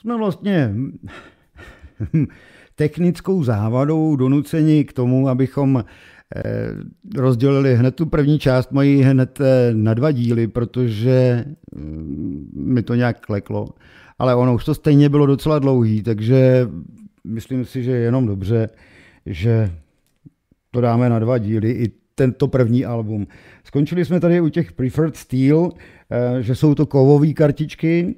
jsme vlastně technickou závadou donuceni k tomu, abychom eh, rozdělili hned tu první část moji hned eh, na dva díly, protože mm, mi to nějak kleklo. Ale ono už to stejně bylo docela dlouhý, takže myslím si, že je jenom dobře, že to dáme na dva díly, i tento první album. Skončili jsme tady u těch Preferred Steel, eh, že jsou to kovové kartičky,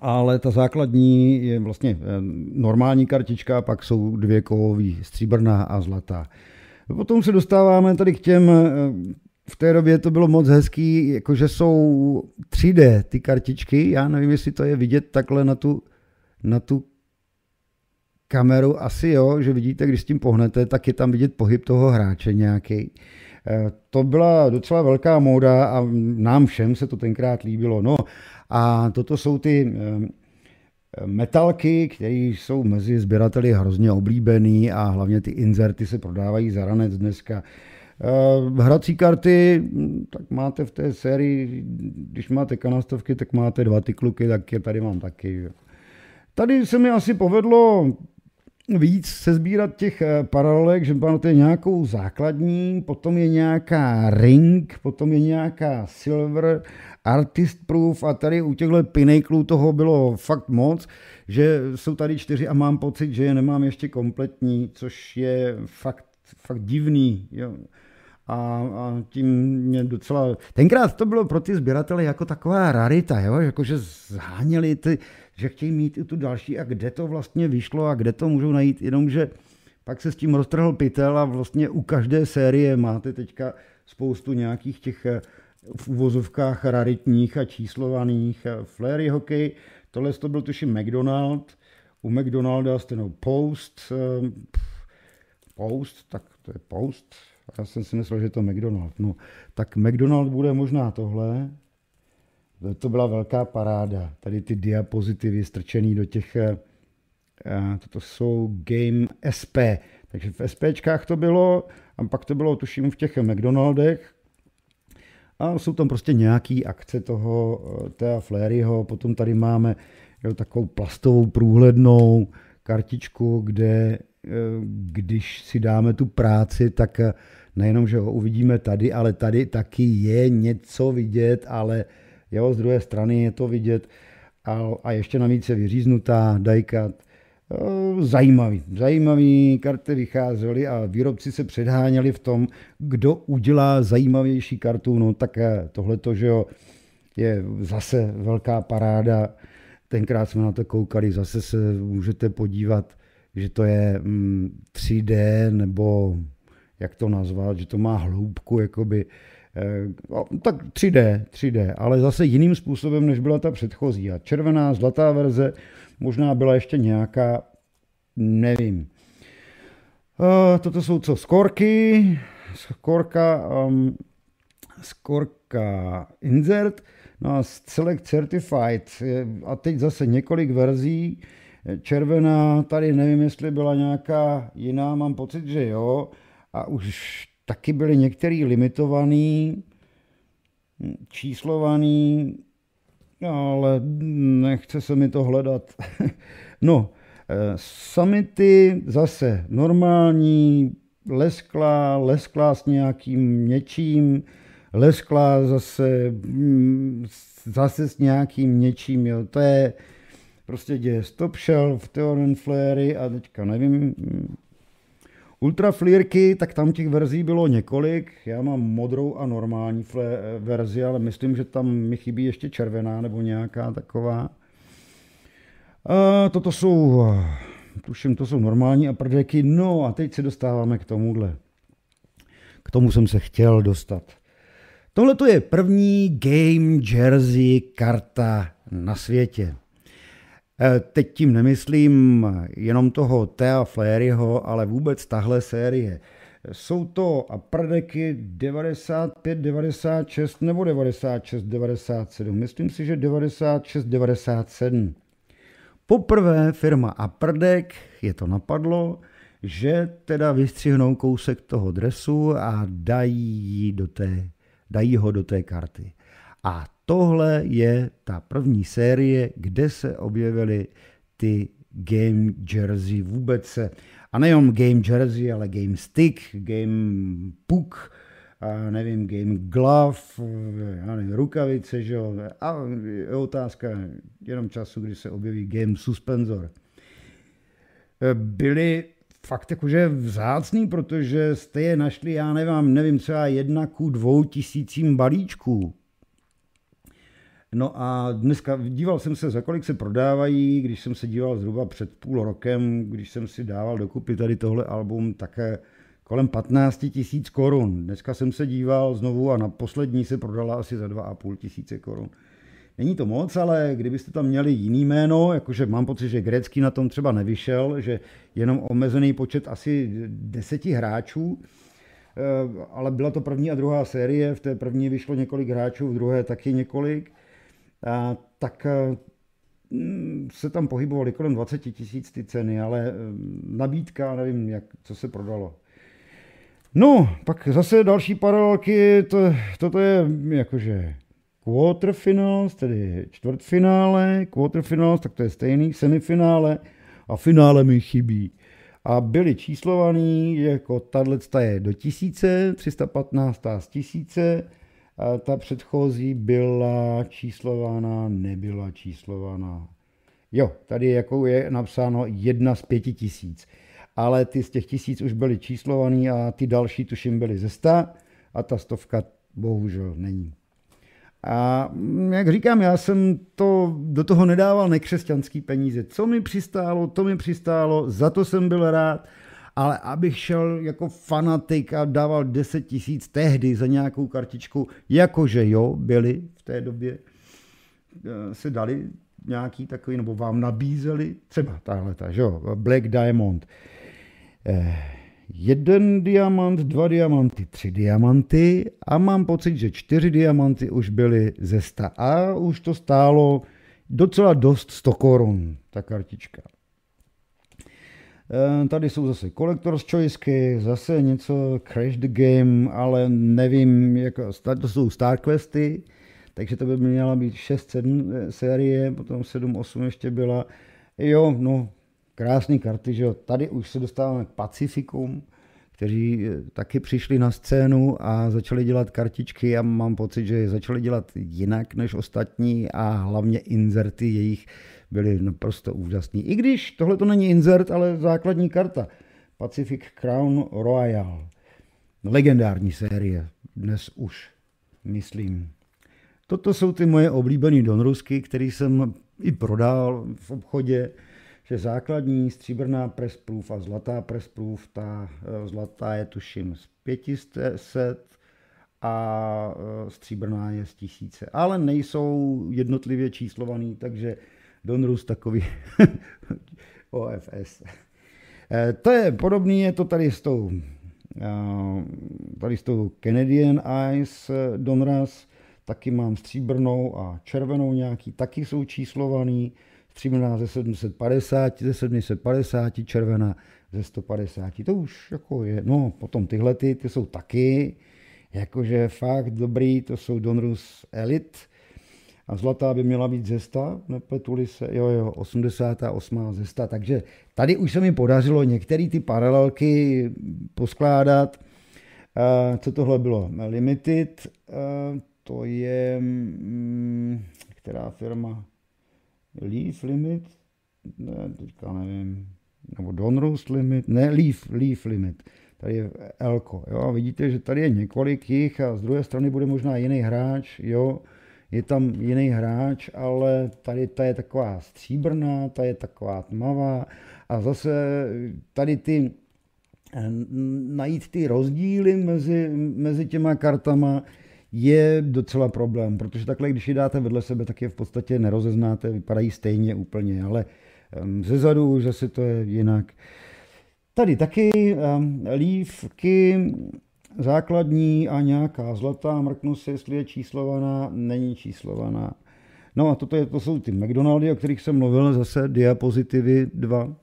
ale ta základní je vlastně eh, normální kartička, pak jsou dvě kovový, stříbrná a zlatá. Potom se dostáváme tady k těm, eh, v té době to bylo moc hezký, jakože jsou 3D ty kartičky, já nevím, jestli to je vidět takhle na tu, na tu kameru, asi jo, že vidíte, když s tím pohnete, tak je tam vidět pohyb toho hráče nějaký. To byla docela velká móda a nám všem se to tenkrát líbilo. No a toto jsou ty eh, metalky, které jsou mezi sběrateli hrozně oblíbený a hlavně ty inzerty se prodávají za ranec dneska. Eh, hrací karty, hm, tak máte v té sérii, když máte kanastovky, tak máte dva ty kluky, tak je tady mám taky. Tady se mi asi povedlo víc se sbírat těch eh, paralelek, že máte nějakou základní, potom je nějaká ring, potom je nějaká silver, artist proof a tady u těchto pinejklů toho bylo fakt moc, že jsou tady čtyři a mám pocit, že je nemám ještě kompletní, což je fakt, fakt divný. Jo. A, a tím mě docela... Tenkrát to bylo pro ty sběratele jako taková rarita, jo? jakože zháněli ty že chtějí mít i tu další a kde to vlastně vyšlo a kde to můžou najít, jenomže pak se s tím roztrhl pytel a vlastně u každé série máte teďka spoustu nějakých těch eh, v uvozovkách raritních a číslovaných. Eh, Flary hokej, tohle to byl tuším McDonald, u McDonalda jste Post, eh, Post, tak to je Post, já jsem si myslel, že to je McDonald. No, tak McDonald bude možná tohle, to byla velká paráda. Tady ty diapozitivy strčený do těch, eh, toto jsou Game SP. Takže v SPčkách to bylo, a pak to bylo tuším v těch McDonaldech. A jsou tam prostě nějaký akce toho eh, Thea Flaryho. Potom tady máme jo, takovou plastovou průhlednou kartičku, kde když si dáme tu práci, tak nejenom, že ho uvidíme tady, ale tady taky je něco vidět, ale Jo, z druhé strany je to vidět a, a ještě navíc je vyříznutá dajkat. Zajímavý, zajímavý karty vycházely a výrobci se předháněli v tom, kdo udělá zajímavější kartu. No tak eh, tohle to, že jo, je zase velká paráda. Tenkrát jsme na to koukali, zase se můžete podívat, že to je 3D mm, nebo jak to nazvat, že to má hloubku, jakoby Eh, tak 3D, 3D, ale zase jiným způsobem, než byla ta předchozí. A červená, zlatá verze možná byla ještě nějaká, nevím. Uh, toto jsou co? Skorky, skorka, um, skorka insert, no a Select Certified. A teď zase několik verzí. Červená, tady nevím, jestli byla nějaká jiná, mám pocit, že jo. A už taky byly některý limitovaný, číslovaný, ale nechce se mi to hledat. no, eh, samity zase normální, lesklá, lesklá s nějakým něčím, lesklá zase, mm, zase s nějakým něčím, jo. To je prostě děje Stop Shelf, Theoren Flary a teďka nevím, Ultra flírky, tak tam těch verzí bylo několik. Já mám modrou a normální fle- verzi, ale myslím, že tam mi chybí ještě červená nebo nějaká taková. A toto jsou, tuším, to jsou normální aprdeky. No a teď se dostáváme k tomuhle. K tomu jsem se chtěl dostat. Tohle to je první Game Jersey karta na světě. Eh, teď tím nemyslím jenom toho Thea Flaryho, ale vůbec tahle série. Jsou to aprdeky 95, 96 nebo 96, 97. Myslím si, že 96, 97. Poprvé firma Aprdek, je to napadlo, že teda vystřihnou kousek toho dresu a dají, do té, dají ho do té karty. A tohle je ta první série, kde se objevily ty Game Jersey vůbec a nejenom Game Jersey, ale Game Stick, Game Puck, a nevím, Game Glove, já nevím, rukavice, že jo. A je otázka jenom času, kdy se objeví Game Suspensor. Byly fakt jakože vzácný, protože jste je našli, já nevím, nevím, třeba jedna ku dvou tisícím balíčků. No a dneska díval jsem se, za kolik se prodávají, když jsem se díval zhruba před půl rokem, když jsem si dával dokupy tady tohle album, také kolem 15 tisíc korun. Dneska jsem se díval znovu a na poslední se prodala asi za 2,5 tisíce korun. Není to moc, ale kdybyste tam měli jiný jméno, jakože mám pocit, že Grecký na tom třeba nevyšel, že jenom omezený počet asi deseti hráčů, eh, ale byla to první a druhá série, v té první vyšlo několik hráčů, v druhé taky několik, tak eh, se tam pohybovaly kolem 20 tisíc ty ceny, ale eh, nabídka, nevím, jak, co se prodalo. No, pak zase další paralelky, to, toto je jakože quarterfinals, tedy čtvrtfinále, quarterfinals, tak to je stejný, semifinále a finále mi chybí. A byly číslovaný, jako tahle je do tisíce, 315 z tisíce, ta předchozí byla číslovaná, nebyla číslovaná. Jo, tady jako je napsáno jedna z pěti tisíc. Ale ty z těch tisíc už byly číslovaný a ty další tuším byly ze sta a ta stovka bohužel není. A jak říkám, já jsem to do toho nedával nekřesťanský peníze. Co mi přistálo, to mi přistálo, za to jsem byl rád, ale abych šel jako fanatik a dával 10 tisíc tehdy za nějakou kartičku, jakože jo, byli v té době, eh, se dali nějaký takový, nebo vám nabízeli, třeba tahle, ta, že jo, Black Diamond. Eh, jeden diamant, dva diamanty, tři diamanty a mám pocit, že čtyři diamanty už byly ze sta a už to stálo docela dost 100 korun, ta kartička. Eh, tady jsou zase Collector's Choice, zase něco Crash the Game, ale nevím, jak, to jsou Star Questy, takže to by měla být 6-7 eh, série, potom 7-8 ještě byla. Jo, no, krásné karty, že jo. Tady už se dostáváme k Pacifikům, kteří eh, taky přišli na scénu a začali dělat kartičky a mám pocit, že je začali dělat jinak než ostatní a hlavně inzerty jejich byly naprosto úžasný. I když tohle to není insert, ale základní karta. Pacific Crown Royal. Legendární série. Dnes už, myslím. Toto jsou ty moje oblíbené donrusky, které jsem i prodal v obchodě že základní stříbrná pressproof a zlatá pressproof, ta eh, zlatá je tuším z 500 a eh, stříbrná je z tisíce. Ale nejsou jednotlivě číslovaný, takže Donrus takový OFS. Eh, to je podobný, je to tady s tou, tady s tou Canadian Ice Donruss, taky mám stříbrnou a červenou nějaký, taky jsou číslovaný stříbrná ze 750, ze 750, červená ze 150. To už jako je, no potom tyhle ty, ty jsou taky, jakože fakt dobrý, to jsou Donrus Elite. A zlatá by měla být ze 100, nepletuli se, jo, jo, 88 ze 100. Takže tady už se mi podařilo některé ty paralelky poskládat. Co tohle bylo? Limited, to je, mm, která firma? Leaf Limit, ne, teďka nevím, nebo Donruss Limit, ne, Leaf, Leaf Limit, tady je Elko, jo, vidíte, že tady je několik jich a z druhé strany bude možná jiný hráč, jo, je tam jiný hráč, ale tady ta je taková stříbrná, ta je taková tmavá a zase tady ty najít ty rozdíly mezi, mezi těma kartama je docela problém, protože takhle, když je dáte vedle sebe, tak je v podstatě nerozeznáte, vypadají stejně úplně, ale ze zadu už zase to je jinak. Tady taky um, lívky základní a nějaká zlatá, mrknu si, jestli je číslovaná, není číslovaná. No a toto je, to jsou ty McDonaldy, o kterých jsem mluvil, zase diapozitivy dva,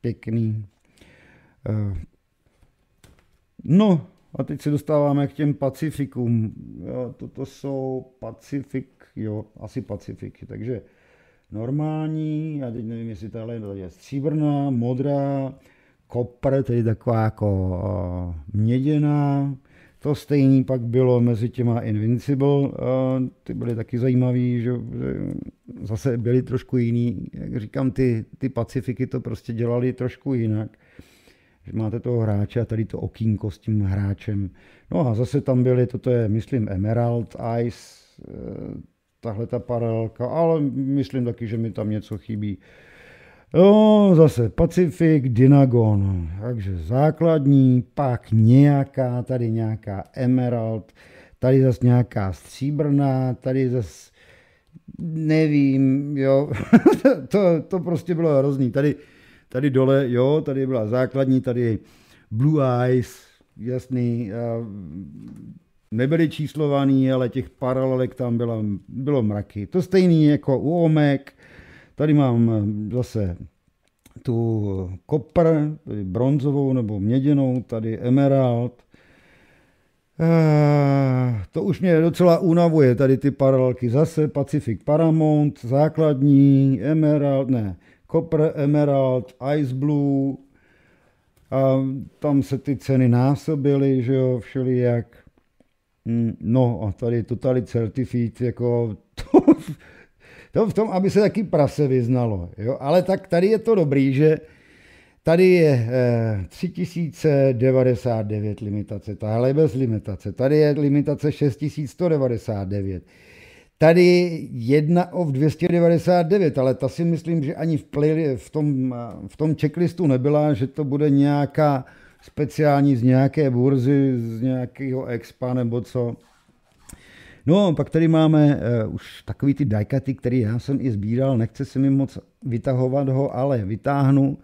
pěkný. Uh, no, A teď se dostáváme k těm Pacifikům. Jo, toto jsou Pacifik, jo, asi Pacifiky. Takže normální, já teď nevím, jestli tahle je stříbrná, modrá, kopr, tedy taková jako měděná. To stejný pak bylo mezi těma Invincible, ty byly taky zajímavý, že zase byly trošku jiný. Jak říkám, ty, ty Pacifiky to prostě dělali trošku jinak. Že máte toho hráče a tady to okýnko s tím hráčem. No a zase tam byly, toto je, myslím, Emerald Ice, e, tahle ta paralelka, ale myslím taky, že mi tam něco chybí. Jo, zase Pacific, Dynagon, takže základní, pak nějaká, tady nějaká Emerald, tady zase nějaká stříbrná, tady zase nevím, jo, to, to prostě bylo hrozný. Tady, tady dole, jo, tady byla základní, tady Blue Eyes, jasný, nebyly číslovaný, ale těch paralelek tam bylo, bylo mraky. To stejný jako u Omek, Tady mám eh, zase tu kopr, tedy bronzovou nebo měděnou, tady emerald. Eh, to už mě docela unavuje, tady ty paralelky. Zase Pacific Paramount, základní, emerald, ne, kopr, emerald, ice blue. A tam se ty ceny násobily, že jo, všelijak. Hm, no a tady Totally Certified, jako to, to v tom, aby se taky prase vyznalo. Jo? Ale tak tady je to dobrý, že tady je eh, 3099 limitace, tahle je bez limitace, tady je limitace 6199. Tady jedna of 299, ale ta si myslím, že ani v, play, v, tom, v tom checklistu nebyla, že to bude nějaká speciální z nějaké burzy, z nějakého expa nebo co. No, pak tady máme uh, už takový ty dajkaty, který já jsem i sbíral, nechce se mi moc vytahovat ho, ale vytáhnu.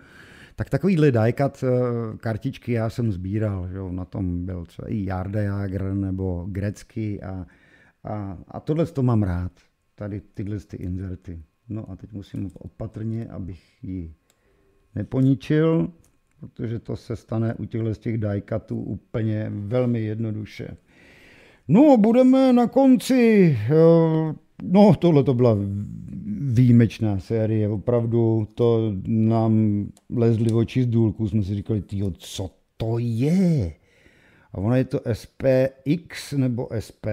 Tak takovýhle dajkat uh, kartičky já jsem sbíral, že na tom byl třeba i Jardajager nebo Grecky a, a, a tohle to mám rád, tady tyhle ty inzerty. No a teď musím opatrně, abych ji neponičil, protože to se stane u těchto z těch dajkatů úplně velmi jednoduše. No, budeme na konci. Eh, no, tohle to byla výjimečná série, opravdu to nám lezli oči z důlku, jsme si říkali, týho, co to je? A ono je to SPX nebo SP.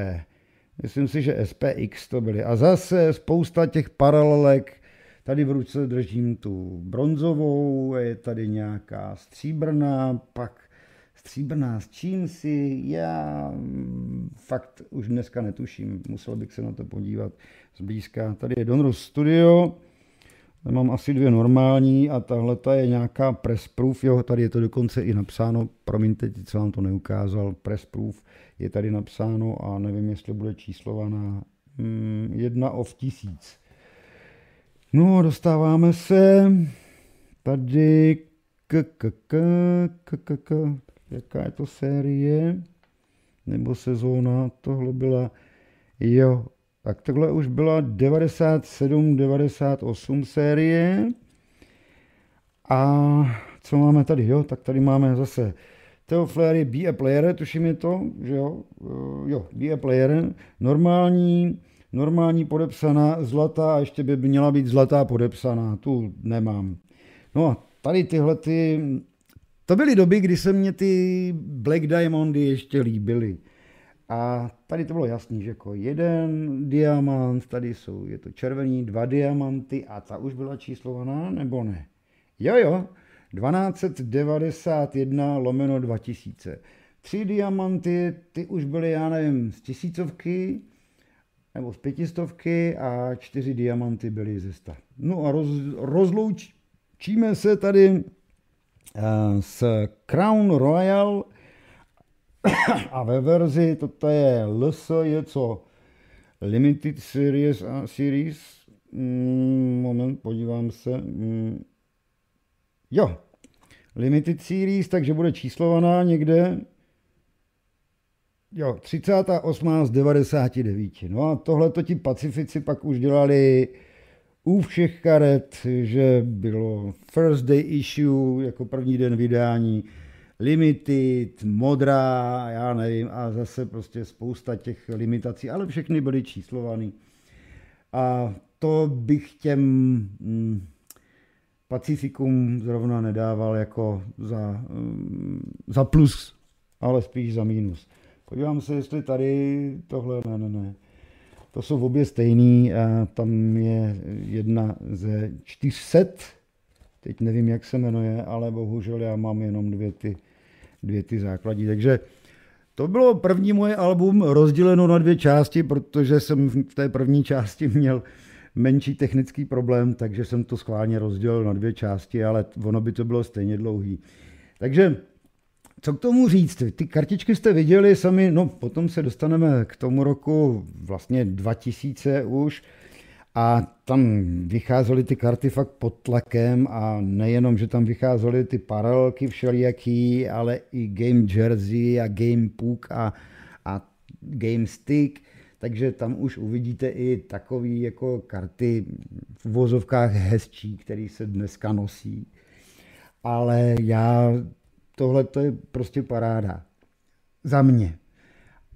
Myslím si, že SPX to byly. A zase spousta těch paralelek. Tady v ruce držím tu bronzovou, je tady nějaká stříbrná, pak stříbrná s čím si, já fakt už dneska netuším, musel bych se na to podívat zblízka. Tady je Donruss Studio, tady mám asi dvě normální a tahle ta je nějaká press proof, jo, tady je to dokonce i napsáno, promiňte, teď vám to neukázal, press proof je tady napsáno a nevím, jestli bude číslovaná hmm, jedna of tisíc. No, dostáváme se tady k, k, k, k, k, k, jaká je to série, nebo sezóna, tohle byla, jo, tak tohle už byla 97-98 série. A co máme tady, jo, tak tady máme zase Theo Flair Be a Player, tuším je to, že jo, eh, jo, Be a Player, normální, normální podepsaná, zlatá a ještě by měla být zlatá podepsaná, tu nemám. No a tady tyhle ty to byly doby, kdy se mě ty Black Diamondy ještě líbily. A tady to bylo jasný, že jako jeden diamant, tady jsou, je to červený, dva diamanty a ta už byla číslovaná, nebo ne? Jo, jo, 1291 lomeno 2000. Tři diamanty, ty už byly, já nevím, z tisícovky, nebo z pětistovky a čtyři diamanty byly ze sta. No a roz, rozloučíme se tady s Crown Royal a ve verzi, toto je LS, je co Limited Series, series. Mm, moment, podívám se. Mm, jo, Limited Series, takže bude číslovaná někde. Jo, 38 z 99. No a tohle to ti Pacifici pak už dělali u všech karet, že bylo first day issue jako první den vydání limited, modrá, já nevím, a zase prostě spousta těch limitací, ale všechny byly číslovaný. A to bych těm mm, Pacifikum zrovna nedával jako za, mm, za plus, ale spíš za mínus. Podívám se, jestli tady tohle, ne, ne, ne. To jsou obě stejný a tam je jedna ze 400, teď nevím, jak se jmenuje, ale bohužel já mám jenom dvě ty, dvě ty základní. Takže to bylo první moje album rozděleno na dvě části, protože jsem v té první části měl menší technický problém, takže jsem to schválně rozdělil na dvě části, ale ono by to bylo stejně dlouhý. Takže co k tomu říct? Ty kartičky jste viděli sami, no potom se dostaneme k tomu roku vlastně 2000 už a tam vycházely ty karty fakt pod tlakem a nejenom, že tam vycházely ty paralelky všelijaký, ale i Game Jersey a Game Puck a, a Game Stick, takže tam už uvidíte i takové jako karty v vozovkách hezčí, které se dneska nosí. Ale já tohle to je prostě paráda. Za mě.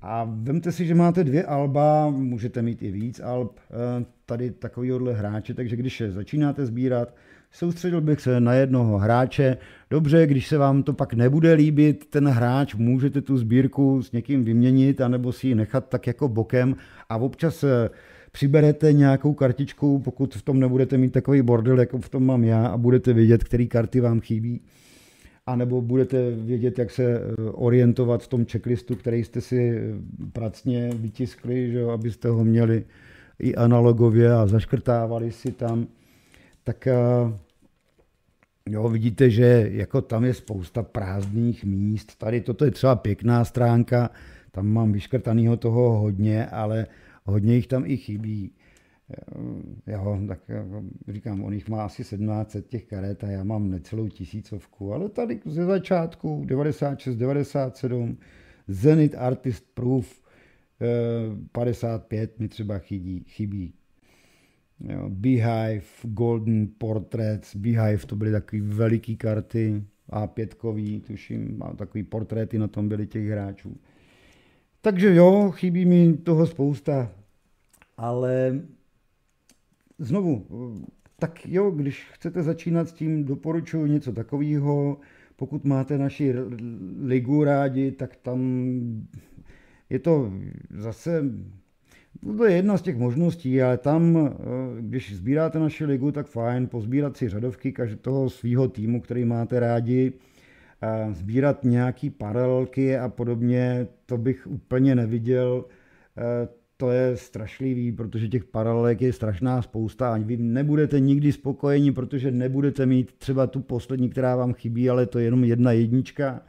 A vemte si, že máte dvě alba, můžete mít i víc alb eh, tady takovýhle hráče, takže když je začínáte sbírat, soustředil bych se na jednoho hráče. Dobře, když se vám to pak nebude líbit, ten hráč, můžete tu sbírku s někým vyměnit, anebo si ji nechat tak jako bokem a občas eh, přiberete nějakou kartičku, pokud v tom nebudete mít takový bordel, jako v tom mám já a budete vědět, který karty vám chybí anebo budete vědět, jak se eh, orientovat v tom checklistu, který jste si eh, pracně vytiskli, že abyste ho měli i analogově a zaškrtávali si tam, tak eh, jo, vidíte, že jako tam je spousta prázdných míst. Tady toto je třeba pěkná stránka, tam mám vyškrtanýho toho hodně, ale hodně jich tam i chybí. Jo, tak říkám, on jich má asi 1700 těch karet a já mám necelou tisícovku, ale tady ze začátku 96, 97, Zenit Artist Proof 55 mi třeba chybí. chybí. Jo, Beehive, Golden Portraits, Beehive to byly takové veliké karty, A5, tuším, a takový portréty na tom byly těch hráčů. Takže jo, chybí mi toho spousta, ale znovu, tak jo, když chcete začínat s tím, doporučuji něco takového. Pokud máte naši ligu rádi, tak tam je to zase, to je jedna z těch možností, ale tam, eh, když sbíráte naši ligu, tak fajn, pozbírat si řadovky toho svého týmu, který máte rádi, sbírat nějaký paralelky a podobně, to bych úplně neviděl. To je strašlivý, protože těch paralelek je strašná spousta a vy nebudete nikdy spokojeni, protože nebudete mít třeba tu poslední, která vám chybí, ale to je jenom jedna jednička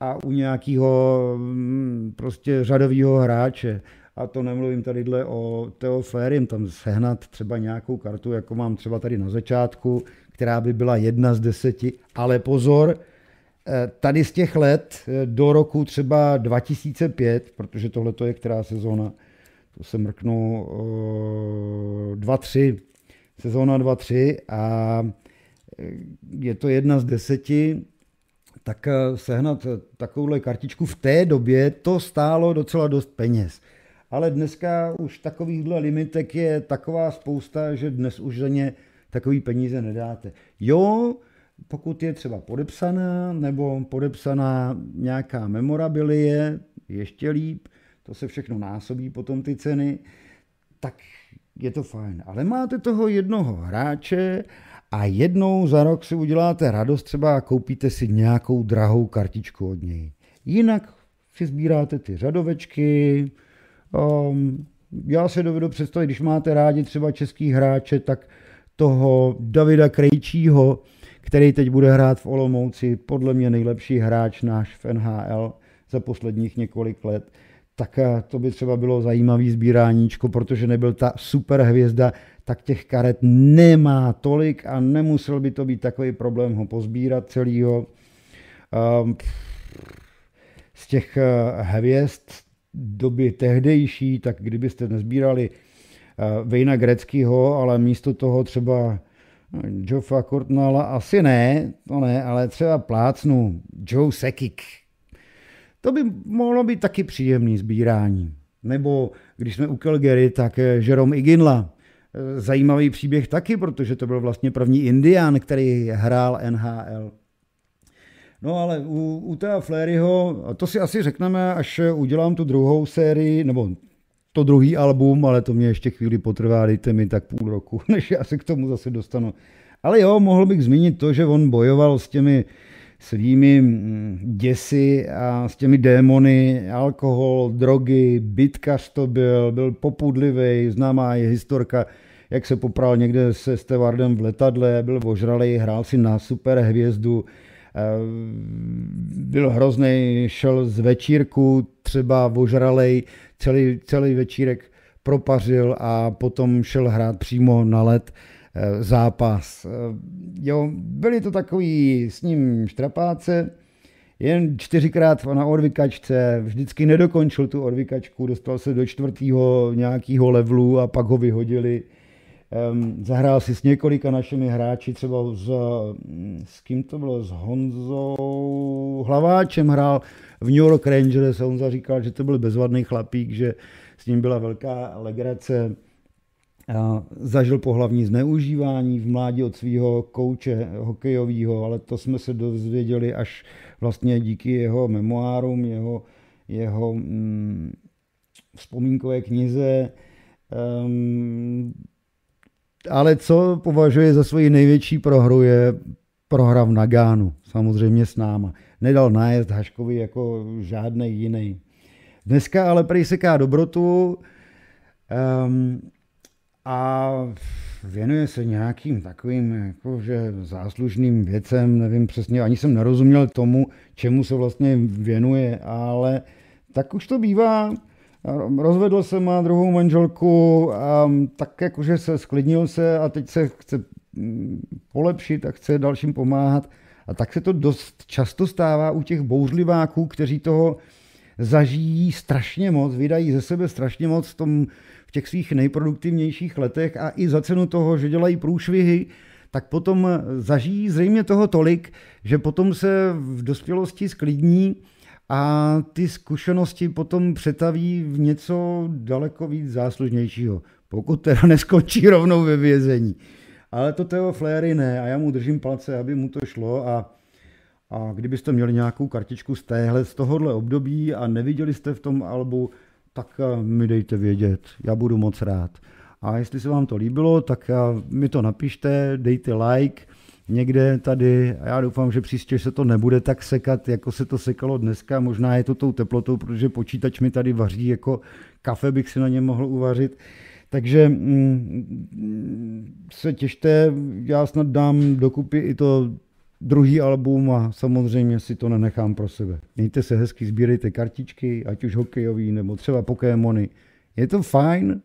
a u nějakého mm, prostě řadového hráče. A to nemluvím tady o Theo Férim, tam sehnat třeba nějakou kartu, jako mám třeba tady na začátku, která by byla jedna z deseti, ale pozor, eh, tady z těch let eh, do roku třeba 2005, protože tohle je která sezóna, to se mrknu 2-3, sezóna 2-3 a je to jedna z deseti, tak eh, sehnat takovouhle kartičku v té době, to stálo docela dost peněz. Ale dneska už takovýchhle limitek je taková spousta, že dnes už za ně takový peníze nedáte. Jo, pokud je třeba podepsaná nebo podepsaná nějaká memorabilie, ještě líp, to se všechno násobí potom ty ceny, tak je to fajn. Ale máte toho jednoho hráče a jednou za rok si uděláte radost třeba a koupíte si nějakou drahou kartičku od něj. Jinak si sbíráte ty řadovečky, um, já se dovedu představit, když máte rádi třeba český hráče, tak toho Davida Krejčího, který teď bude hrát v Olomouci, podle mě nejlepší hráč náš v NHL za posledních několik let, tak eh, to by třeba bylo zajímavý sbíráníčko, protože nebyl ta super hvězda, tak těch karet nemá tolik a nemusel by to být takový problém ho pozbírat celýho. Um, z těch eh, hvězd doby tehdejší, tak kdybyste nezbírali uh, Vejna Greckýho, ale místo toho třeba Joffa Kortnala asi ne, to ne, ale třeba plácnu Joe Sekik. To by mohlo být taky příjemný sbírání. Nebo když jsme u Calgary, tak eh, Jerome Iginla. Eh, zajímavý příběh taky, protože to byl vlastně první Indian, který hrál NHL. No ale u, u Tea Fleryho, to si asi řekneme, až udělám tu druhou sérii, nebo to druhý album, ale to mě ještě chvíli potrvá, dejte mi tak půl roku, než já se k tomu zase dostanu. Ale jo, mohl bych zmínit to, že on bojoval s těmi svými mm, děsy a s těmi démony, alkohol, drogy, bytkař to byl, byl popudlivý, známá je historka, jak se popral někde se Stewardem v letadle, byl ožralý, hrál si na super hvězdu, eh, byl hrozný, šel z večírku, třeba ožralej, celý, celý večírek propařil a potom šel hrát přímo na led zápas. Eh, jo, byly to takový s ním štrapáce, jen čtyřikrát na odvykačce, vždycky nedokončil tu odvykačku, dostal se do čtvrtého nějakého levelu a pak ho vyhodili. Zahrál si s několika našimi hráči, třeba s, s kým to bylo, s Honzou Hlaváčem hrál v New York Rangers, Honza říkal, že to byl bezvadný chlapík, že s ním byla velká legrace zažil pohlavní zneužívání v mládí od svého kouče hokejového, ale to jsme se dozvěděli až vlastně díky jeho memoárům, jeho, jeho mm, vzpomínkové knize. Um, ale co považuje za svoji největší prohru je prohra v Nagánu, samozřejmě s náma. Nedal nájezd Haškovi jako žádný jiný. Dneska ale prý seká dobrotu, um, a věnuje se nějakým takovým jakože záslužným věcem, nevím přesně, ani jsem nerozuměl tomu, čemu se vlastně věnuje, ale tak už to bývá. Rozvedl se, má druhou manželku a tak jakože se sklidnil se a teď se chce mm, polepšit a chce dalším pomáhat. A tak se to dost často stává u těch bouřliváků, kteří toho zažijí strašně moc, vydají ze sebe strašně moc v tom těch svých nejproduktivnějších letech a i za cenu toho, že dělají průšvihy, tak potom zažijí zřejmě toho tolik, že potom se v dospělosti sklidní a ty zkušenosti potom přetaví v něco daleko víc záslužnějšího, pokud teda neskončí rovnou ve vězení. Ale to Teo Fléry ne a já mu držím palce, aby mu to šlo a, a kdybyste měli nějakou kartičku z téhle, z tohohle období a neviděli jste v tom albu tak eh, mi dejte vědět, já budu moc rád. A jestli se vám to líbilo, tak eh, mi to napište, dejte like někde tady a já doufám, že příště se to nebude tak sekat, jako se to sekalo dneska. Možná je to tou teplotou, protože počítač mi tady vaří jako kafe bych si na něm mohl uvařit. Takže mm, se těšte, já snad dám dokupy i to druhý album a samozřejmě si to nenechám pro sebe. Mějte se hezky, sbírejte kartičky, ať už hokejový nebo třeba Pokémony. Je to fajn,